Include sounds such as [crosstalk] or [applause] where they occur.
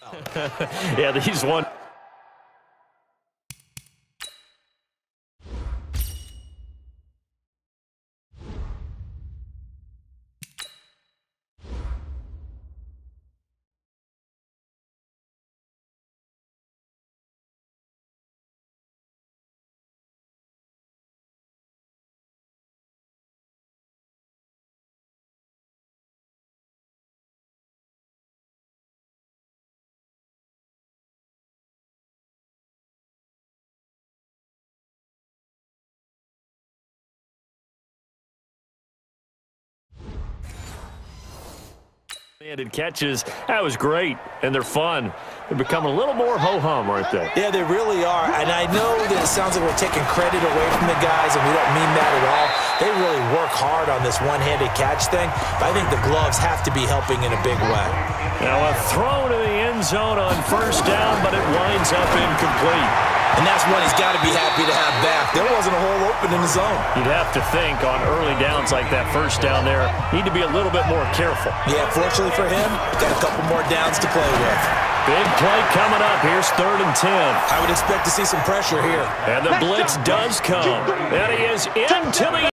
[laughs] yeah, he's one. Handed catches. That was great, and they're fun. They're becoming a little more ho-hum aren't they? Yeah, they really are. And I know that it sounds like we're taking credit away from the guys, and we don't mean that at all. They really work hard on this one-handed catch thing. But I think the gloves have to be helping in a big way. Now a throw to the end zone on first down, but it winds up incomplete. And that's one he's got to be happy to have back. There wasn't a hole open in the zone. You'd have to think on early downs like that first down there, need to be a little bit more careful. Yeah, fortunately for him, got a couple more downs to play with. Big play coming up. Here's third and ten. I would expect to see some pressure here. And the blitz does come. And he is into the